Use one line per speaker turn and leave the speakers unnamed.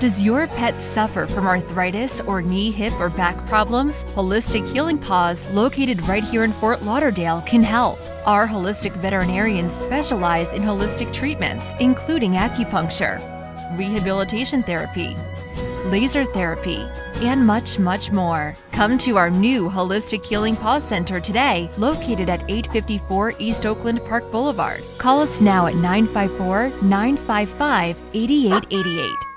Does your pet suffer from arthritis or knee, hip, or back problems? Holistic Healing Paws, located right here in Fort Lauderdale, can help. Our holistic veterinarians specialize in holistic treatments, including acupuncture, rehabilitation therapy, laser therapy, and much, much more. Come to our new Holistic Healing Paw Center today, located at 854 East Oakland Park Boulevard. Call us now at 954 955 8888.